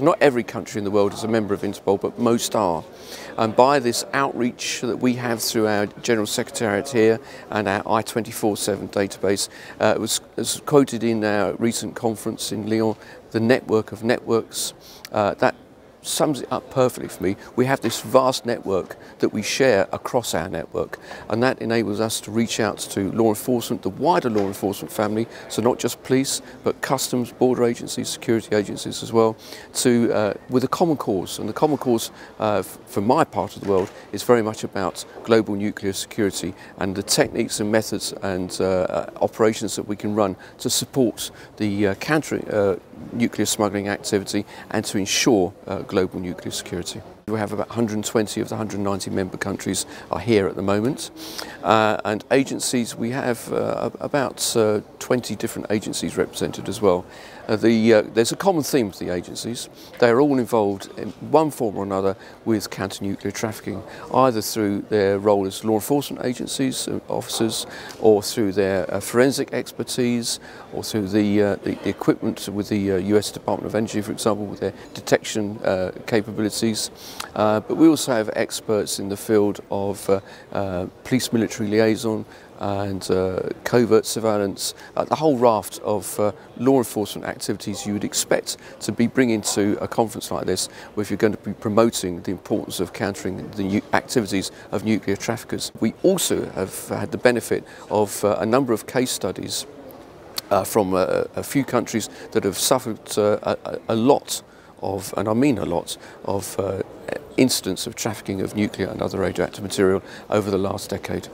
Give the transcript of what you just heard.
Not every country in the world is a member of Interpol, but most are. And by this outreach that we have through our General Secretariat here and our I-24-7 database, uh, it was, was, quoted in our recent conference in Lyon, the network of networks, uh, that sums it up perfectly for me. We have this vast network that we share across our network, and that enables us to reach out to law enforcement, the wider law enforcement family, so not just police, but customs, border agencies, security agencies as well, to uh, with a common cause. And the common cause uh, for my part of the world is very much about global nuclear security and the techniques and methods and uh, uh operations that we can run to support the uh, countering uh, nuclear smuggling activity and to ensure uh, global nuclear security. We have about 120 of the 190 member countries are here at the moment. Uh, and agencies, we have uh, about uh, 20 different agencies represented as well. Uh, the, uh, there's a common theme to the agencies. They are all involved in one form or another with counter-nuclear trafficking, either through their role as law enforcement agencies, uh, officers, or through their forensic expertise, or through the, the, the, equipment with the US Department of Energy, for example, with their detection capabilities. Uh, but we also have experts in the field of uh, uh, police military liaison and uh, covert surveillance, uh, the whole raft of uh, law enforcement activities you would expect to be bringing to a conference like this, where if you're going to be promoting the importance of countering the activities of nuclear traffickers. We also have had the benefit of a number of case studies uh, from a, few countries that have suffered uh, a, a, lot of, and I mean a lot, of uh, incidents of trafficking of nuclear and other radioactive material over the last decade.